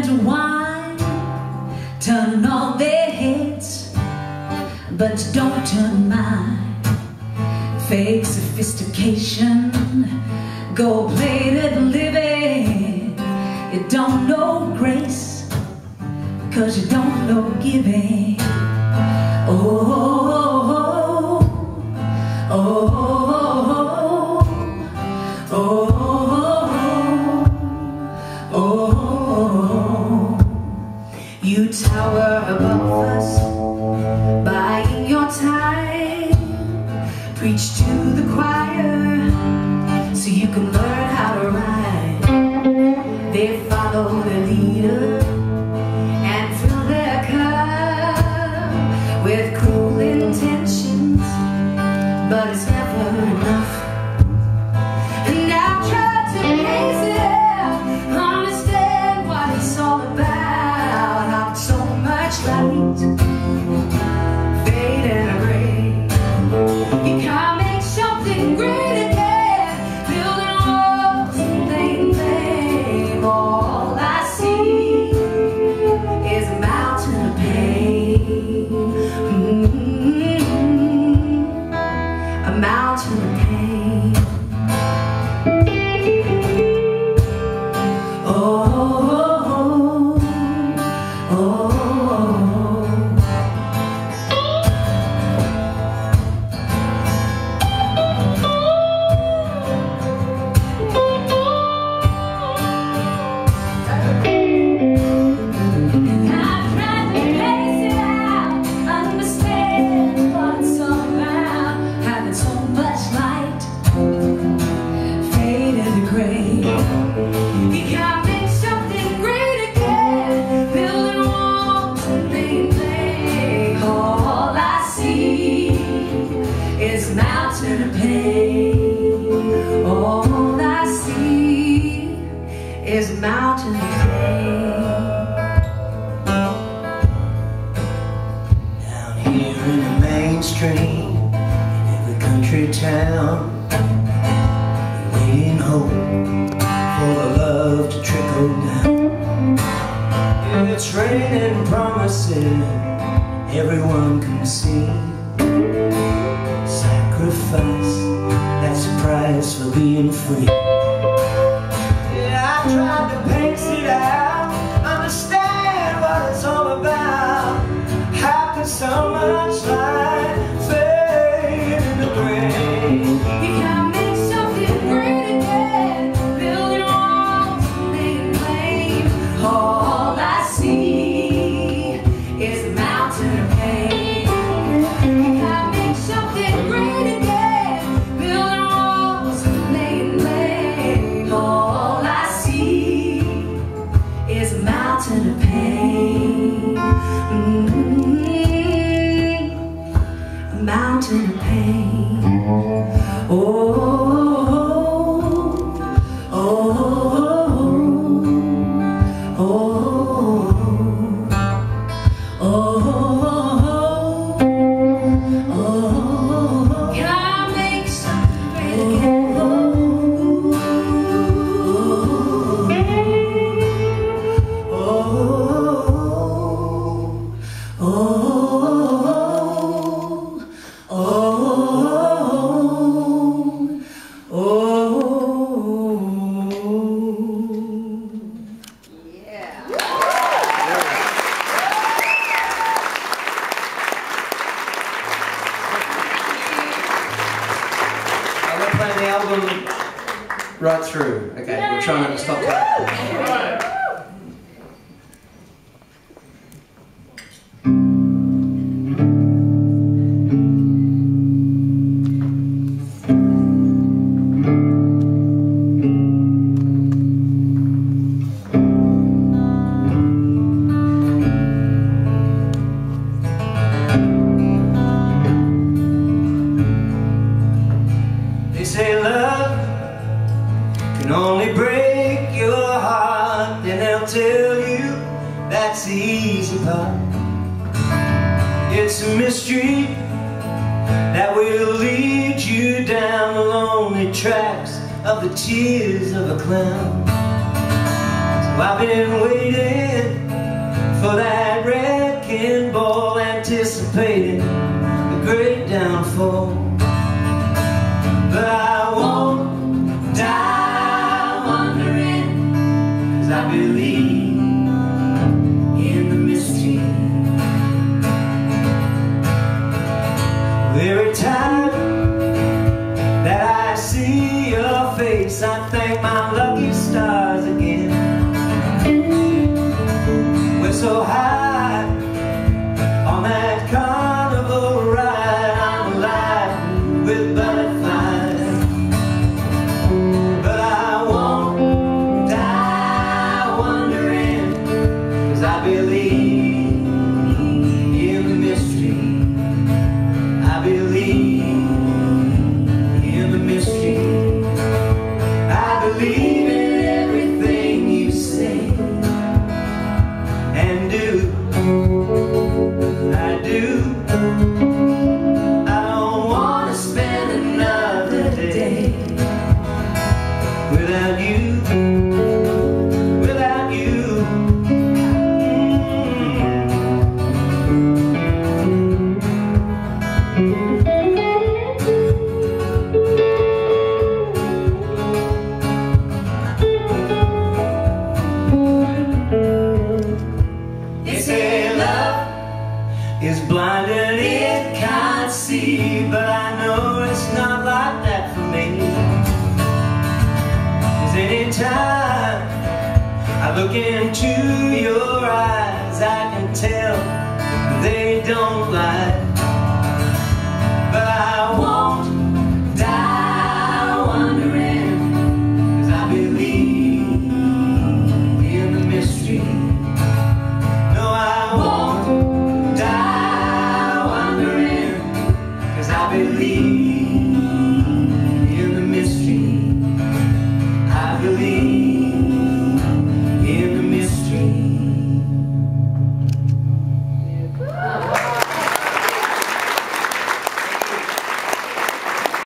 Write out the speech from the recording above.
into wine, Turn all their heads, but don't turn mine. Fake sophistication, gold-plated living. You don't know grace, cause you don't know giving. Preach to the choir, so you can learn how to ride. They follow their leader and fill their cup with cruel intentions, but it's never enough. Mountain of pain. Down here in the mainstream, in every country town, we wait in hope for the love to trickle down. It's raining promises, everyone can see. Sacrifice, that's the price for being free. Mountain of pain. Oh, oh, oh, right through. Okay, we're trying to stop that. pie. It's a mystery that will lead you down the lonely tracks of the tears of a clown. So I've been waiting for that wrecking ball, anticipating the great downfall. look into your eyes, I can tell they don't lie.